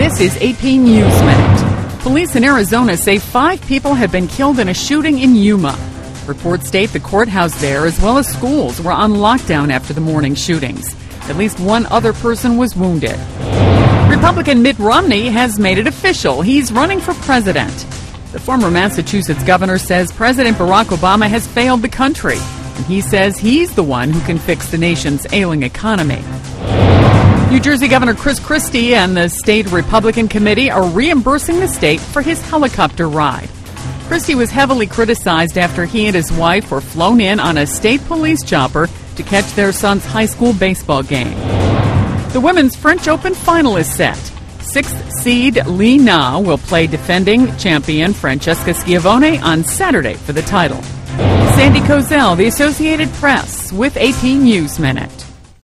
This is AP News Minute. Police in Arizona say five people have been killed in a shooting in Yuma. Reports state the courthouse there, as well as schools, were on lockdown after the morning shootings. At least one other person was wounded. Republican Mitt Romney has made it official. He's running for president. The former Massachusetts governor says President Barack Obama has failed the country, and he says he's the one who can fix the nation's ailing economy. New Jersey Governor Chris Christie and the state Republican committee are reimbursing the state for his helicopter ride. Christie was heavily criticized after he and his wife were flown in on a state police chopper to catch their son's high school baseball game. The Women's French Open final is set. Sixth seed Li Na will play defending champion Francesca Schiavone on Saturday for the title. Sandy Kozel, The Associated Press, with AP News Minute.